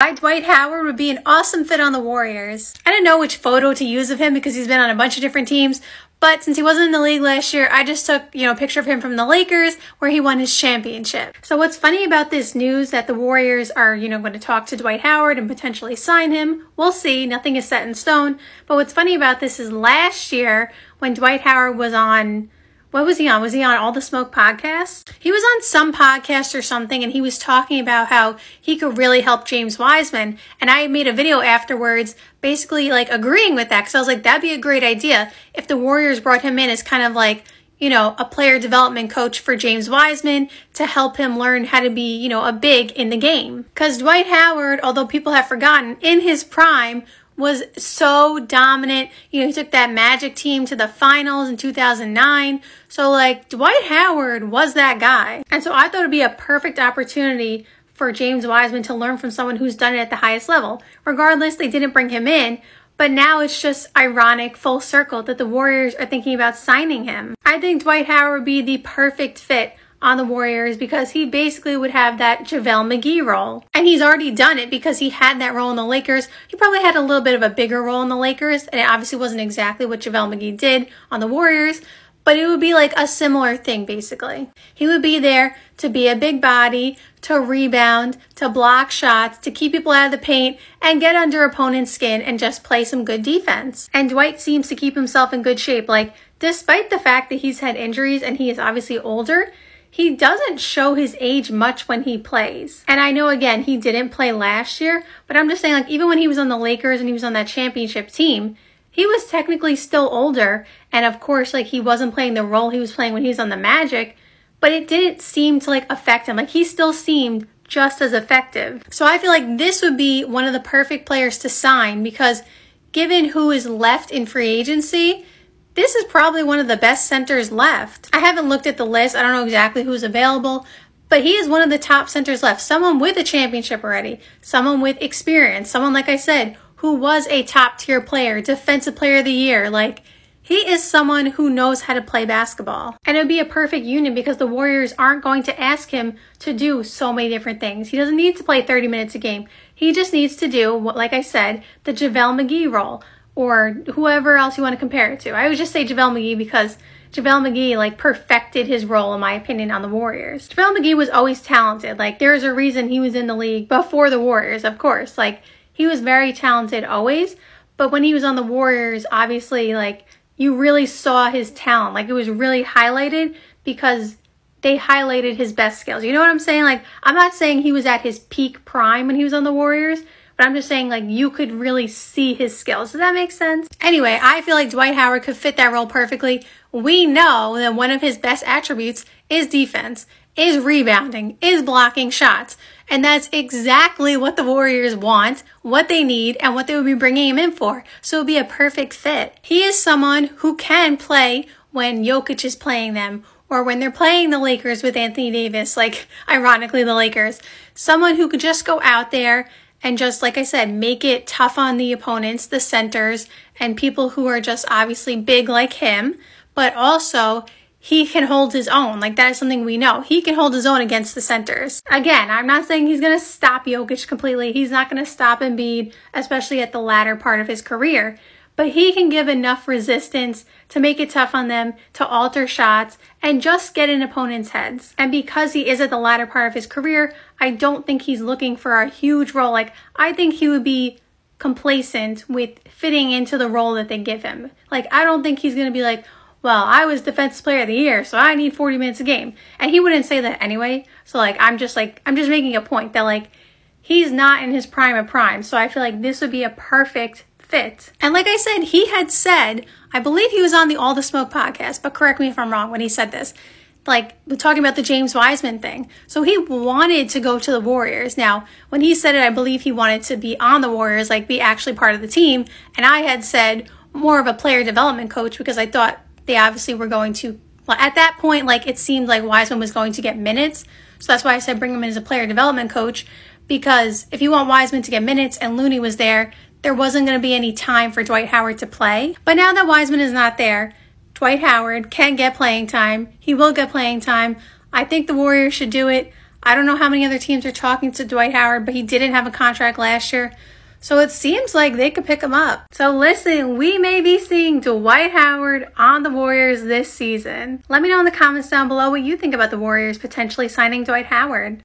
I, Dwight Howard would be an awesome fit on the Warriors. I don't know which photo to use of him because he's been on a bunch of different teams, but since he wasn't in the league last year, I just took, you know, a picture of him from the Lakers where he won his championship. So what's funny about this news that the Warriors are, you know, going to talk to Dwight Howard and potentially sign him, we'll see. Nothing is set in stone. But what's funny about this is last year when Dwight Howard was on what was he on? Was he on All the Smoke podcast? He was on some podcast or something and he was talking about how he could really help James Wiseman. And I made a video afterwards basically like agreeing with that because I was like, that'd be a great idea if the Warriors brought him in as kind of like, you know, a player development coach for James Wiseman to help him learn how to be, you know, a big in the game. Because Dwight Howard, although people have forgotten, in his prime was so dominant. You know, he took that Magic team to the finals in 2009. So, like, Dwight Howard was that guy. And so I thought it'd be a perfect opportunity for James Wiseman to learn from someone who's done it at the highest level. Regardless, they didn't bring him in, but now it's just ironic, full circle, that the Warriors are thinking about signing him. I think Dwight Howard would be the perfect fit on the Warriors because he basically would have that JaVale McGee role. And he's already done it because he had that role in the Lakers. He probably had a little bit of a bigger role in the Lakers, and it obviously wasn't exactly what JaVale McGee did on the Warriors, but it would be like a similar thing basically. He would be there to be a big body, to rebound, to block shots, to keep people out of the paint, and get under opponent's skin and just play some good defense. And Dwight seems to keep himself in good shape. Like, despite the fact that he's had injuries and he is obviously older, he doesn't show his age much when he plays. And I know again, he didn't play last year, but I'm just saying like even when he was on the Lakers and he was on that championship team, he was technically still older. And of course, like he wasn't playing the role he was playing when he was on the Magic, but it didn't seem to like affect him. Like he still seemed just as effective. So I feel like this would be one of the perfect players to sign because given who is left in free agency, this is probably one of the best centers left. I haven't looked at the list. I don't know exactly who's available, but he is one of the top centers left. Someone with a championship already, someone with experience, someone, like I said, who was a top tier player, defensive player of the year. Like, he is someone who knows how to play basketball. And it would be a perfect union because the Warriors aren't going to ask him to do so many different things. He doesn't need to play 30 minutes a game. He just needs to do, like I said, the JaVale McGee role or whoever else you want to compare it to. I would just say JaVale McGee because JaVale McGee like perfected his role in my opinion on the Warriors. JaVale McGee was always talented. Like there's a reason he was in the league before the Warriors, of course. Like he was very talented always, but when he was on the Warriors, obviously like you really saw his talent. Like it was really highlighted because they highlighted his best skills. You know what I'm saying? Like I'm not saying he was at his peak prime when he was on the Warriors, but I'm just saying, like, you could really see his skills. Does that make sense? Anyway, I feel like Dwight Howard could fit that role perfectly. We know that one of his best attributes is defense, is rebounding, is blocking shots. And that's exactly what the Warriors want, what they need, and what they would be bringing him in for. So it would be a perfect fit. He is someone who can play when Jokic is playing them or when they're playing the Lakers with Anthony Davis, like ironically the Lakers. Someone who could just go out there and just like I said, make it tough on the opponents, the centers, and people who are just obviously big like him, but also he can hold his own. Like that is something we know. He can hold his own against the centers. Again, I'm not saying he's going to stop Jokic completely. He's not going to stop Embiid, especially at the latter part of his career but he can give enough resistance to make it tough on them, to alter shots, and just get in opponents' heads. And because he is at the latter part of his career, I don't think he's looking for a huge role. Like, I think he would be complacent with fitting into the role that they give him. Like, I don't think he's going to be like, well, I was defensive player of the year, so I need 40 minutes a game. And he wouldn't say that anyway. So, like, I'm just like, I'm just making a point that, like, he's not in his prime of prime. So I feel like this would be a perfect fit. And like I said, he had said, I believe he was on the All the Smoke podcast, but correct me if I'm wrong when he said this. Like, talking about the James Wiseman thing. So he wanted to go to the Warriors. Now, when he said it, I believe he wanted to be on the Warriors, like be actually part of the team. And I had said more of a player development coach because I thought they obviously were going to, well, at that point, like it seemed like Wiseman was going to get minutes. So that's why I said bring him in as a player development coach because if you want Wiseman to get minutes and Looney was there, there wasn't going to be any time for Dwight Howard to play. But now that Wiseman is not there, Dwight Howard can get playing time. He will get playing time. I think the Warriors should do it. I don't know how many other teams are talking to Dwight Howard, but he didn't have a contract last year. So it seems like they could pick him up. So listen, we may be seeing Dwight Howard on the Warriors this season. Let me know in the comments down below what you think about the Warriors potentially signing Dwight Howard.